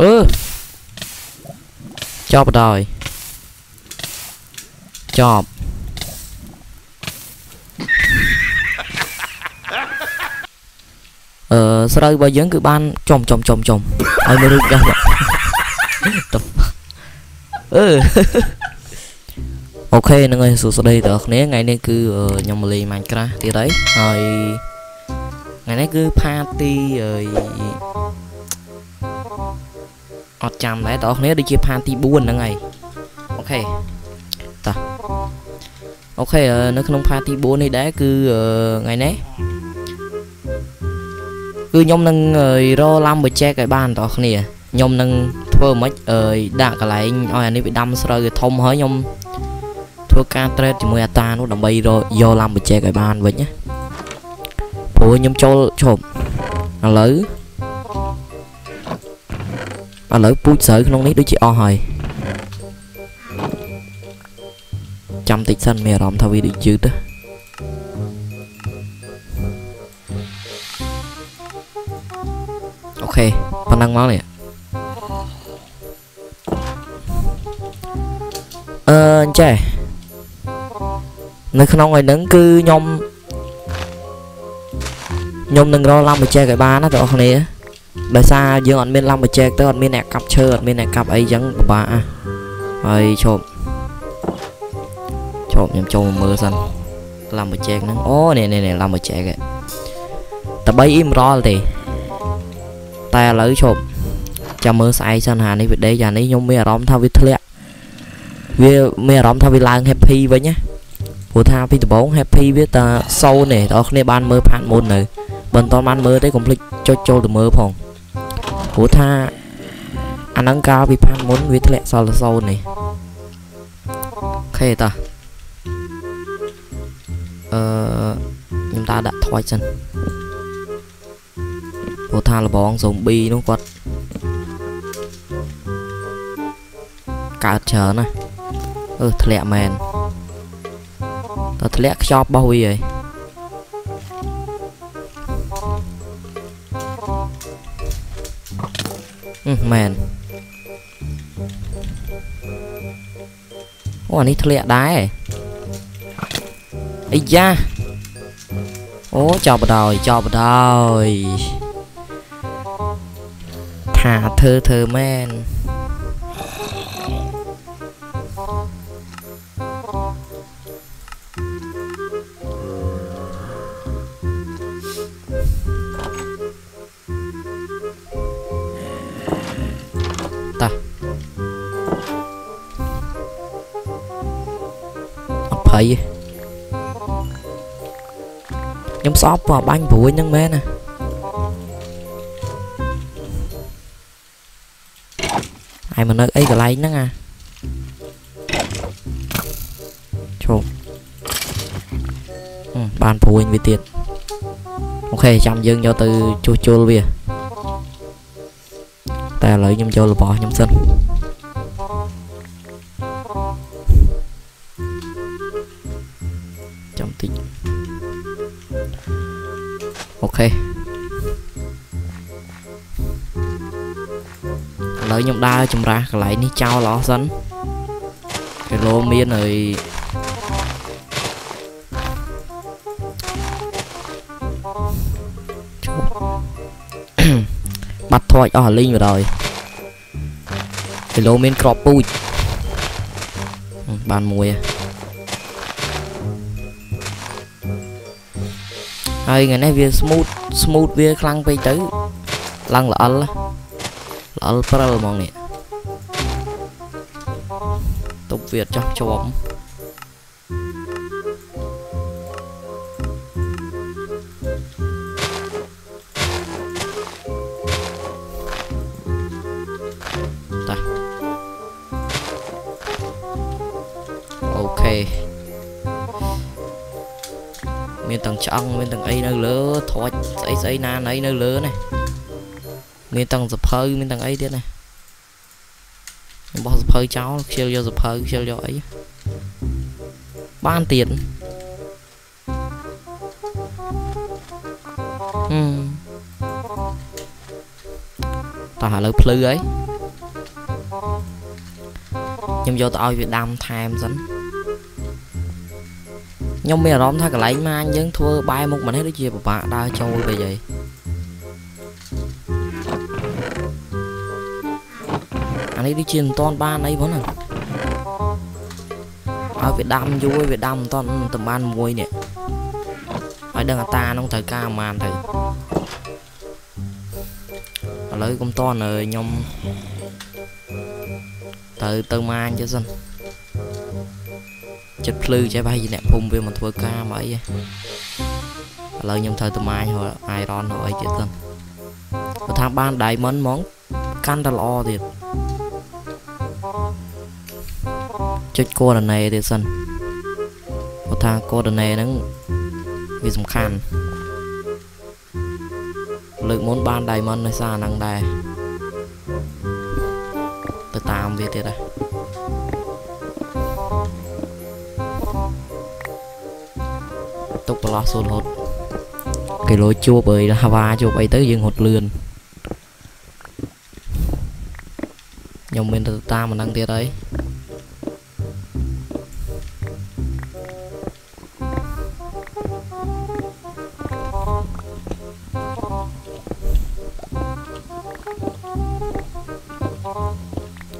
អឺចប់ដល់ចប់អឺស្រូវរបស់យើងគឺបានចំចំចំចំឲ្យមើលរូបចាស់ទៅអឺអូខេហ្នឹងហើយសួស្តីដល់អ្នកគ្នាថ្ងៃនេះគឺខ្ញុំមកលេង Minecraft ទៀតហើយហើយថ្ងៃនេះគឺ party អើយ អត់ចាំដែរបងប្អូនដូចជា party 4ហ្នឹងហើយអូខេតោះអូខេនៅក្នុង party 4នេះដែរគឺថ្ងៃនេះគឺខ្ញុំនឹងរឡាំបច្ចេកឲ្យបានបងប្អូនខ្ញុំនឹងធ្វើមិនអើយដាក់កន្លែងឲ្យអានេះវាដាំស្រូវវាធំហើយខ្ញុំធ្វើការ trade ជាមួយអាតានោះដើម្បីយកឡាំបច្ចេកឲ្យបានវិញណាព្រោះខ្ញុំចូលជប់ឥឡូវ ឥឡូវពូជស្រូវក្នុងនេះដូចជាអស់ហើយចាំតិចសិនមានអារម្មណ៍ថាវាដូចយឺតអូខេប៉ុណ្ណឹងមកនេះអឺអញ្ចេះនៅក្នុងឯហ្នឹងគឺខ្ញុំខ្ញុំនឹងរកឡាំបច្ចេកឲ្យបានណាបងប្អូន ដោយសារយើងអត់មានឡាំបច្ចេកទៅអត់មានអ្នកកាប់ឈើអត់មានអ្នកកាប់អីចឹងពិបាកអាហើយឈប់ឈប់ខ្ញុំចូលមើលសិនឡាំបច្ចេកហ្នឹងអូនេះនេះឡាំបច្ចេកតែ3អ៊ីមរ៉លទេតែឥឡូវឈប់ចាំមើលស្អែកសិនហានេះវីដេយ៉ាងនេះខ្ញុំមានអារម្មណ៍ថាវាធ្លាក់វាមានអារម្មណ៍ថាវាឡើង happy វិញណាព្រោះថាពីដំបូង happy វាតែ0ទេបងប្អូនបានមើលផាត់មុននៅបើមិនតបានមើលទេកុំភ្លេចចុចចូលទៅមើលផង ព្រោះថាអាហ្នឹងកាលពីផាត់មុនវាធ្លាក់សល់សូននេះអូខេតាអឺខ្ញុំតាដាក់ថយសិនព្រោះថាលបងសូប៊ីនោះគាត់កើតច្រើនណាអឺធ្លាក់មែនតើធ្លាក់ខ្ចប់របស់វាហី មែនអូអានេះធ្លាក់ដែរអីយ៉ាអូចប់បដ ாய் ចប់បដ ாய் ថាធ្វើធ្វើមែន ភ័យខ្ញុំស្អប់បើបាញ់ព្រួយហ្នឹងមែនណាហើយមកនៅអីកន្លែងហ្នឹងអាជប់បានព្រួយវាទៀតអូខេចាំយើងយកទៅជួសជុលវាតែឥឡូវខ្ញុំចូលរបស់ខ្ញុំសិន អូខេឥឡូវខ្ញុំដើរចម្រាស់កន្លែងនេះចោលអស់សិនគីឡូមានហើយបាត់ថយអស់លីងបណ្ដោយគីឡូមានក្របពូជបានមួយហ៎ ហើយថ្ងៃនេះវា smooth smooth វាខ្លាំងពេកទៅឡើងល្អិលល្អិលព្រិលហ្មងនេះទុបវាចោះជាប់ ទាំងឆ្អឹងមានទាំងអីនៅលើត្រាច់ស្អីស្អីណាណីនៅលើនេះមានទាំងសភៅមានទាំងអីទៀតណាខ្ញុំបោះសភៅចោលខ្ជិលយកសភៅខ្ជិលយកអីបានទៀតហឹមតោះឥឡូវភ្លឺហើយខ្ញុំយកទៅឲ្យវាដាំថែមសិន ខ្ញុំមានអារម្មណ៍ថាកន្លែងម៉ាញយើងធ្វើបែរមុខមកនេះដូចជាពិបាកដើរចូលទៅយាយអានេះដូចជាមិនតាន់បានអីបងណាឲ្យវាដាំយូរវាដាំមិនតាន់តំបានមួយនេះឲ្យដឹងអាតានោះត្រូវការប្រហែលទៅឥឡូវកុំតន់ខ្ញុំទៅទៅម៉ាញទៅសិន ចិត្តភ្លឺចេះប្រហែលជាអ្នកភូមិវាមិនធ្វើការមកអីឥឡូវខ្ញុំត្រូវទៅម៉ាញរក iron រកអីទៀតសិនបើថាបាន diamond ហ្មងកាន់តែល្អទៀតចុច coordinate ទៀតសិនបើថា coordinate ហ្នឹងវាសំខាន់លើកមុនបាន diamond នៅសារហ្នឹងដែរទៅតាមវាទៀតដែរ ទុកប្រឡោះសូនរត់គីឡូជួបអើយហាវ៉ាជួបអីទៅយើងរត់លឿនខ្ញុំមានទៅតាមអាហ្នឹងទៀតហើយ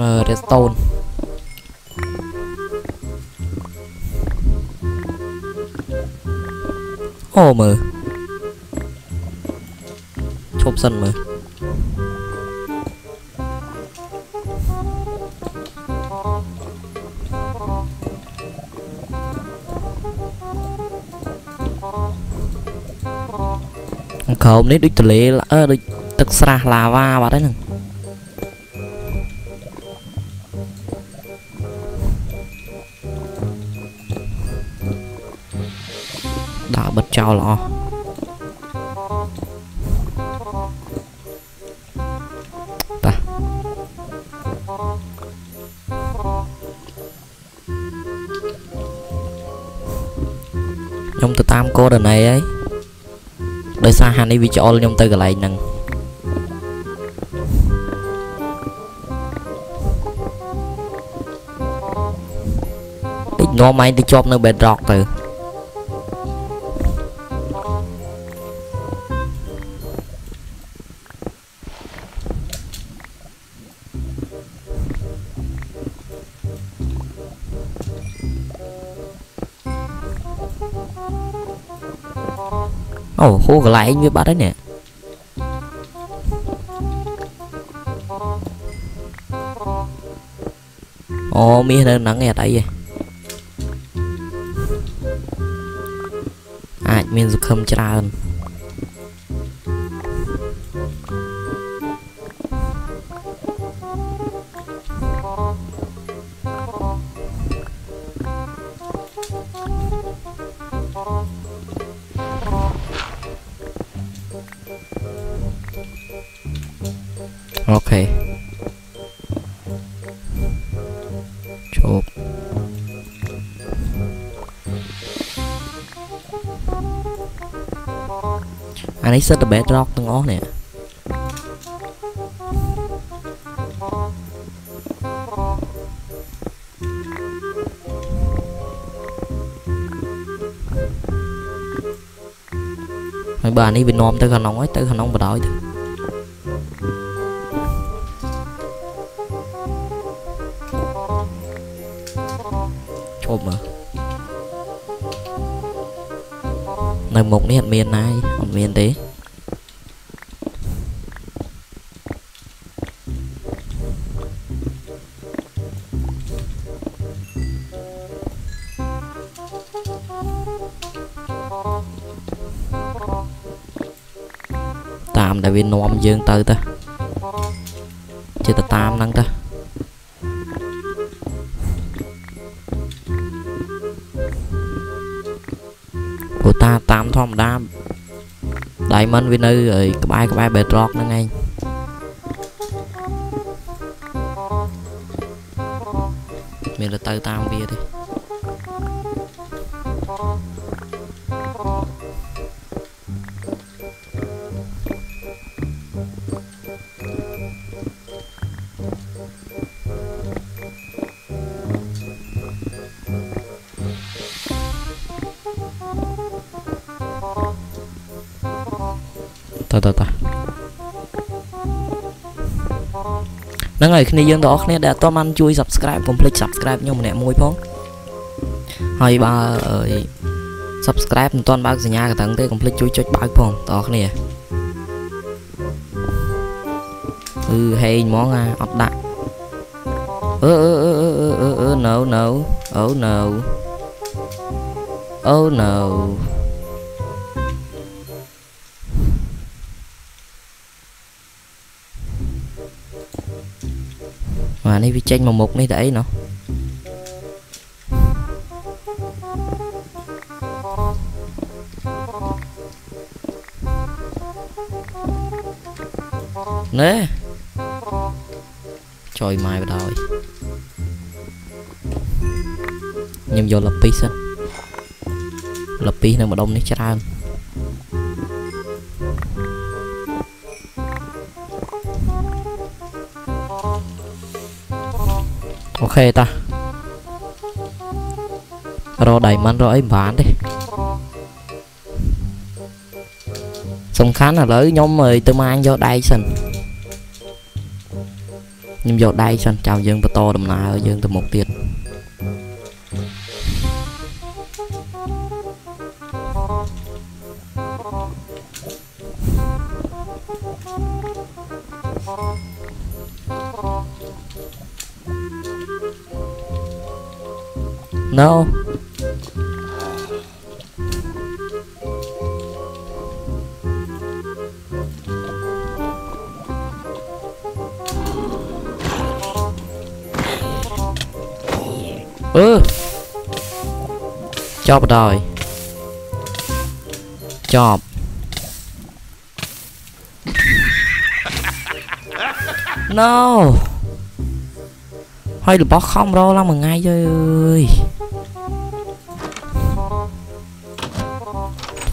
អឺ redstone អូមើលឈប់សិនមើលក្រោមនេះដូចទលេអឺដូចទឹកស្រះឡាវ៉ាបាត់ហើយហ្នឹង លអស់តាខ្ញុំទៅតាមកូដណេហើយដោយសារហានេះវាច្អល់ខ្ញុំទៅកន្លែងហ្នឹងពេកនាំឯងទៅជាប់នៅ bedrock ទៅ អូហូកន្លែងវាបាត់ហើយនេះអូមាសនៅហ្នឹងឯអត់អីទេអាចមានសង្ឃឹមច្រើន អានេះសិតតែ bedrock ទាំងអស់នេះហើយបើអានេះវានាំទៅខាងក្នុងហើយទៅខាងក្នុងបដ ாய் ទៅឈប់មើលនៅមុខនេះអត់មានណាយអត់ មានទេតាមដែលវានាំយើងទៅទៅចេះទៅតាមហ្នឹងទៅព្រោះតាតាមធម្មតា Diamond វានៅឯក្បែរក្បែរ bedrock ហ្នឹង ទៅទៅទៅហ្នឹងហើយគ្នាយើងទាំងអស់គ្នាដែលអត់ទាន់បានជួយ subscribe កុំភ្លេច subscribe ខ្ញុំម្នាក់មួយផងហើយបើអើយ subscribe មិនទាន់បើកសញ្ញាកណ្ដឹងទេកុំភ្លេចជួយចុចបើកផងបងប្អូនគ្នាគឺហេងហ្មងអាអត់ដាក់អឺអឺអឺអឺអឺអឺអឺ no no oh no oh no អានេះវាចេញមកមុខនេះទៅអីណោះណែចយម៉ែបដ ாய் ខ្ញុំយកលពីសិនលពីនៅម្ដុំនេះច្រើន អូខេតារកដៃមិនរកអីមិនបានទេសំខាន់ឥឡូវខ្ញុំទៅម៉ាញយកដៃសិនខ្ញុំយកដៃសិនចាំយើងបន្តដំណើរយើងទៅមុខទៀត No. Ừ Chop rồi Chop ណូហើយរបស់ខំរឡើងមួ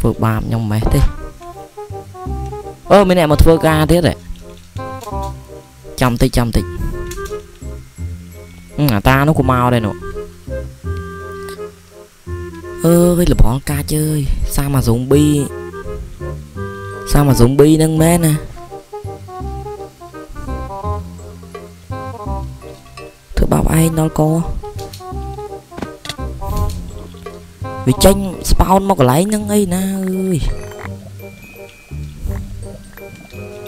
ធ្វើបាបខ្ញុំម៉េះទេអឺមានអ្នកមកធ្វើការទៀតហ៎ចាំតិចចាំតិចអាតានោះក៏មកដែរនោះអើយលបងកាចអើយសាមកហ្សូមប៊ីសាមកហ្សូមប៊ីហ្នឹងមែនណាធ្វើបាបឯងដល់ក វាចេញស្ប៉ោនមកកន្លែងហ្នឹងអីណាអើយ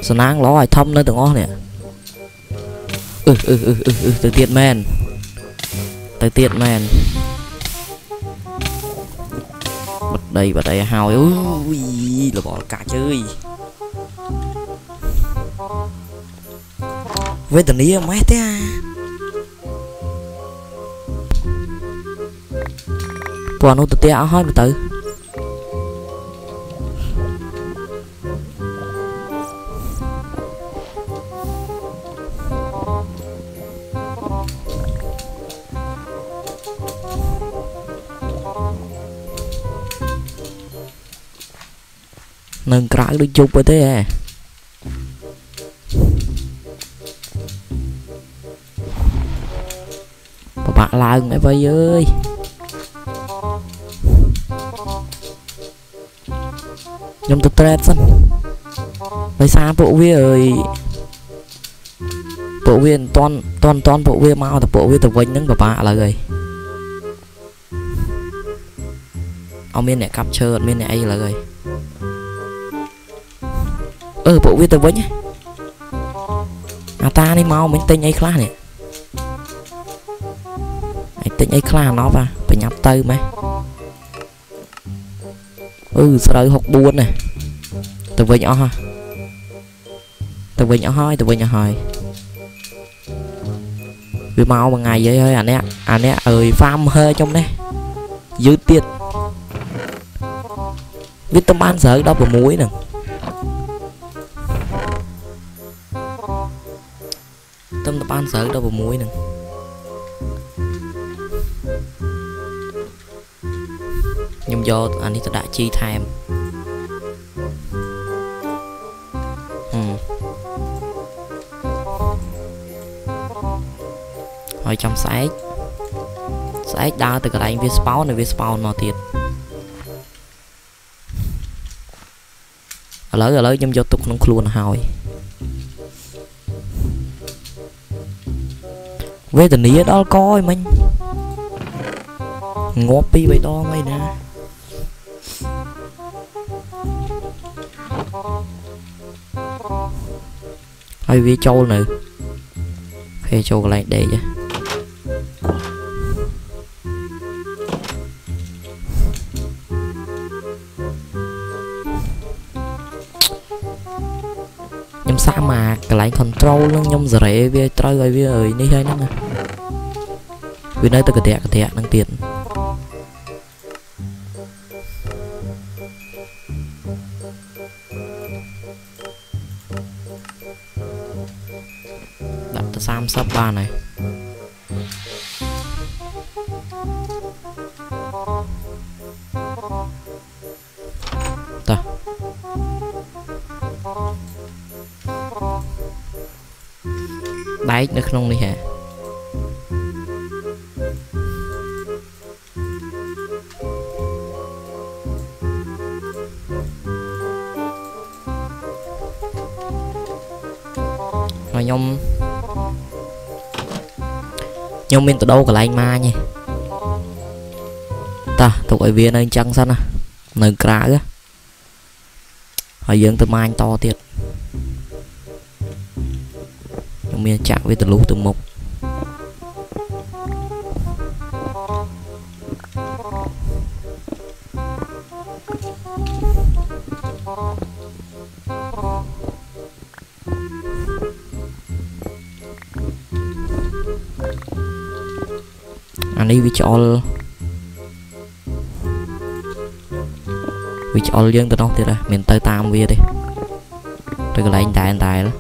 សណាងល្អឲ្យធំនៅទាំងអស់នេះអឺអឺអឺអឺទៅទៀតមែនទៅទៀតមែនបាត់ដីបាត់អីហើយអូយរបល់កាច់អើយវេទនាម៉េះទេអា ព្រោះនោះទៅផ្ទះអស់ហើយមើលទៅនៅក្រៅដូចជប់ទៅទេហ៎បបាក់ឡើងអីវ៉ៃអើយ ខ្ញុំទៅត្រេតសិនដោយសារពួកវាអើយពួកវាមិនតន់តន់តន់ពួកវាមកតែពួកវាទៅវិញហ្នឹងពិបាកឥឡូវហើយអត់មានអ្នកកាប់ឈើអត់មានអ្នកអីឥឡូវហើយអឺពួកវាទៅវិញអាតានេះមកមិញទិញអីខ្លះនេះឯងទិញអីខ្លះណប់អាបញ្ញាប់ទៅម៉េះ អឺស្រូវ64ណាទៅវិញអស់ហ่ะទៅវិញអស់ហើយទៅវិញអស់ហើយវាមកមួយថ្ងៃហើយហើយអានេះអានេះអើយ farm ហើខ្ញុំនេះយឺតទៀតវាទៅបានស្រូវ16ហ្នឹងទៅទៅបានស្រូវ16ហ្នឹង យកអានេះទៅដាក់ជីថែមហើយចាំស្អែកស្អែកដើរទៅកន្លែងវាស្ប៉ោនហើយវាស្ប៉ោនមកទៀតឥឥឡូវឥឡូវខ្ញុំយកទុកក្នុងខ្លួនហើយវេទនាដល់កឲ្យមិញងាប់ពីរបីដងអីណា ហើយវាចូលនៅគេចូលកន្លែងដេកហ៎ខ្ញុំសាកមកកន្លែង control ហ្នឹងខ្ញុំសេរីវាត្រូវឲ្យវាអើយនេះហើយហ្នឹងណាវានៅតែកតាក់កតាក់ហ្នឹងទៀតដា 30បានហើយតោះដែកនៅក្នុងនេះហ៎ហើ ខ្ញុំមានទៅដោកន្លែងម៉ាញទេតោះទុកឲ្យវានៅអញ្ចឹងសិនណានៅក្រៅហ៎ហើយយើងទៅម៉ាញតទៀតខ្ញុំមានចាក់វាទៅលុះទៅមុខ នេះវាឆ្អល់វាឆ្អល់យើងទៅនោះទៀតហ៎មានទៅតាមវាទេទៅកន្លែងតែនតែលជ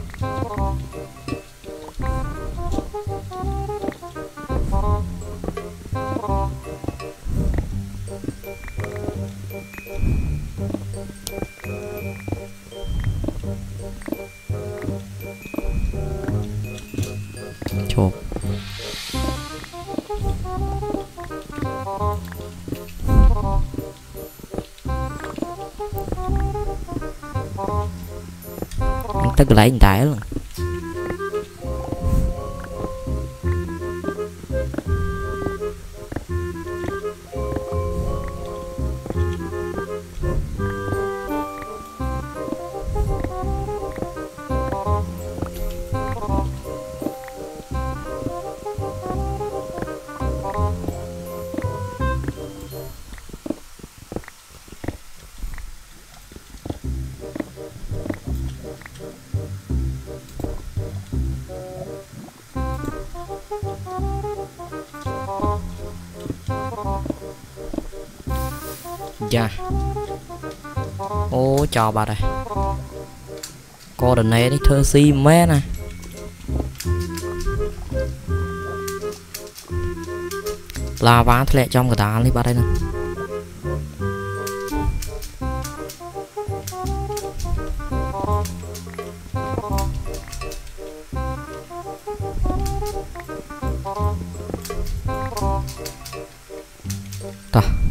ោ ទៅកន្យ៉ាអូចោលបាត់ហើយកូដឺណេនេះធ្វើស៊ីមែនណាឡាវ៉ាធ្លាក់ចំកដាលនេះបាត់ហើយហ្នឹងតោះ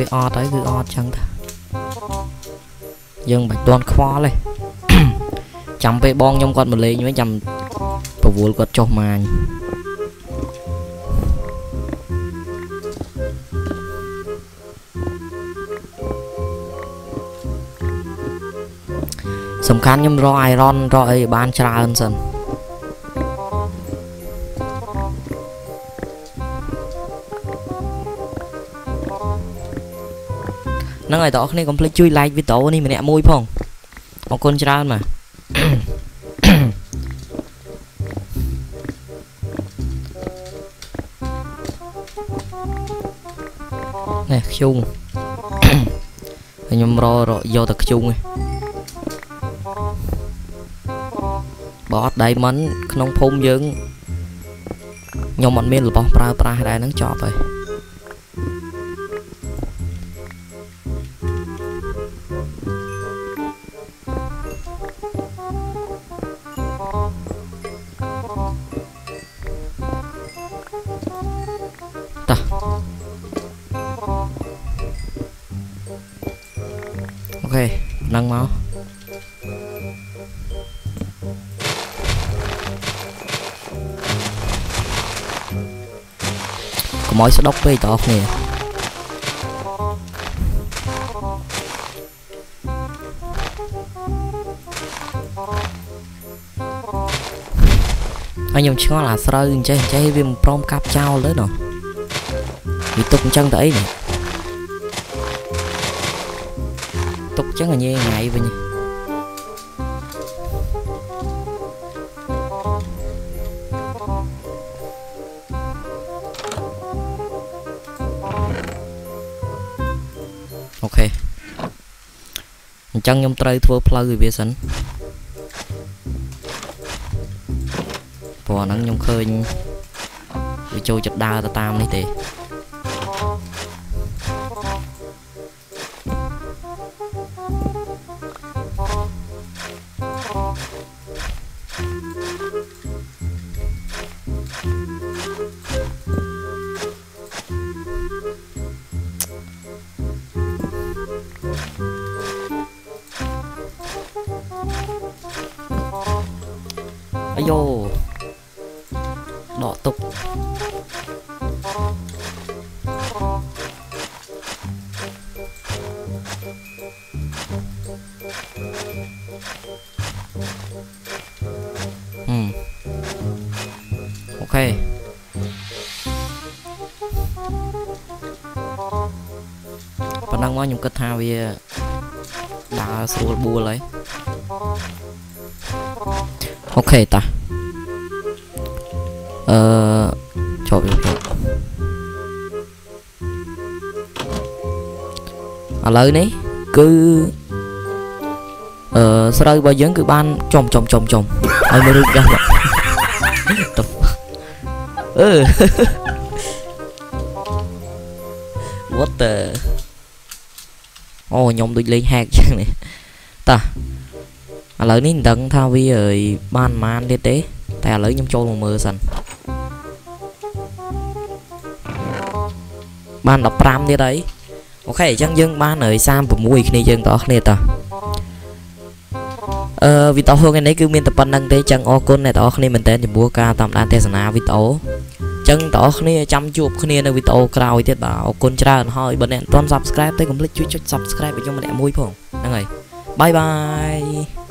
វាអត់ហើយគឺអត់ចឹងតាយើងមិនបាច់តន់ខ្វល់ទេចាំពេលបងខ្ញុំគាត់មកលេងវិញចាំពវល់គាត់ចុះម៉ាញសំខាន់ខ្ញុំរក iron រកអីឲ្យបានច្រើនសិន ហ្នឹងហើយតើអ្នកគ្នាកុំភ្លេចជួយ like វីដេអូនេះម្នាក់មួយផងអរគុណច្រើនបាទនេះខ្ជុងខ្ញុំរករកយកតែខ្ជុងឯងបើអត់ diamond ក្នុងភូមិយើងខ្ញុំអត់មានរបស់ប្រើប្រាស់ដែរហ្នឹងចប់ហើយ ខេហ្នឹងមកកុំឲ្យស្ដុកពេកតអស់គ្នាហើយខ្ញុំឆ្ងល់អាស្រូវអញ្ចេះអញ្ចេះវាមិនព្រមកាប់ចោលទៅណោះវាទុកអញ្ចឹងទៅអីនេះ ចឹងអញឯងថ្ងៃវិញអូខេអញ្ចឹងខ្ញុំត្រូវធ្វើផ្លូវឲ្យវាសិនព្រោះអាហ្នឹងខ្ញុំឃើញវាចូលចិត្តដើរទៅតាមនេះទេ ដកទុកហឹមអូខេប៉ុណ្ណឹងមកខ្ញុំគិតថាវាដើរស្រួលបួលហើយអូខេតា អឺចប់យកទៅឥឡូវនេះគឺអឺស្រូវរបស់យើងគឺបានចំចំចំចំហើយមើលរូបចាស់មកទៅអឺ what the អូខ្ញុំដូចលេង hack ចឹងនេះតាឥឡូវនេះមិនដឹងថាវាអើយបានប៉ុន្មានទៀតទេតែឥឡូវខ្ញុំចូលមកមើលសិន បាន15ទៀតហើយអូខេអញ្ចឹងយើងបានហើយ36គ្នាយើងទាំងអស់គ្នាតោះអឺវីដេអូថ្ងៃនេះគឺមានតែប៉ុណ្្នឹងទេអញ្ចឹងអរគុណអ្នកទាំងអស់គ្នាមែនទែនចំពោះការតាមដានទេសនាវីដេអូអញ្ចឹងទាំងអស់គ្នាចាំជួបគ្នានៅវីដេអូក្រោយទៀតបាទអរគុណច្រើនហើយបើអ្នកមិនទាន់ Subscribe ទេកុំភ្លេចជួយចុច Subscribe ឲ្យខ្ញុំម្នាក់មួយផងហ្នឹងហើយបាយបាយ